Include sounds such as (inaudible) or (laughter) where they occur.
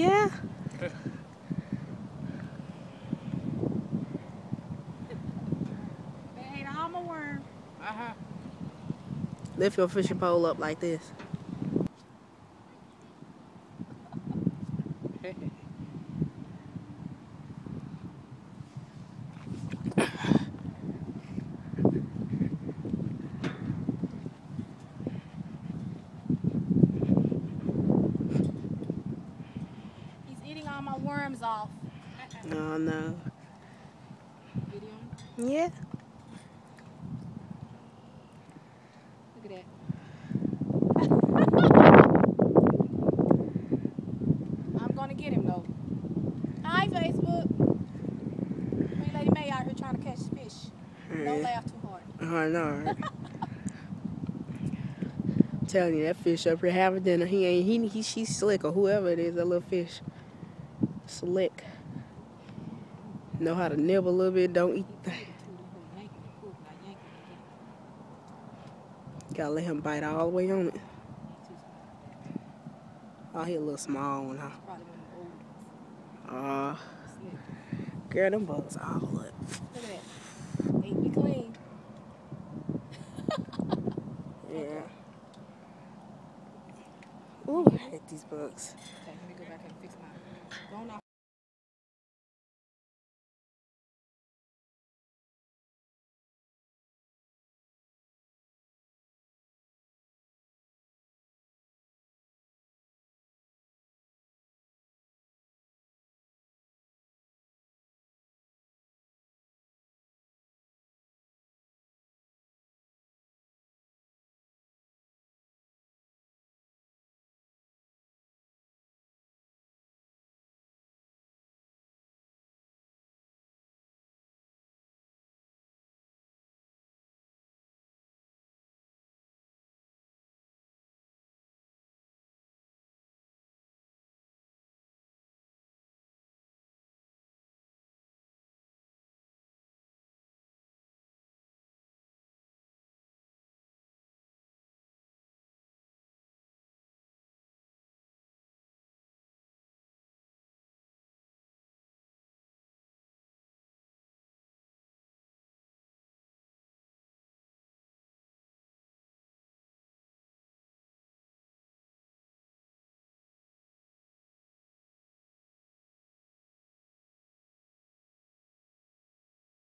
Yeah. They ate all my worm. Uh-huh. Lift your fishing pole up like this. (laughs) all my worms off. Oh no. Video. Yeah. Look at that. (laughs) I'm gonna get him though. Hi Facebook. Queen Lady Mae out here trying to catch fish. Don't laugh too hard. I know. (laughs) telling you, that fish up here having dinner. He ain't. He, he. She's slick or whoever it is. That little fish. Slick. Know how to nibble a little bit. Don't eat. the thing. Gotta let him bite all the way on it. Oh, he a little small one, huh? Probably one of the old Uh, girl, them bugs all up. Look at that. Ain't we clean? Yeah. Ooh, I hate these bugs. Okay, let me go back and fix mine. Go on now,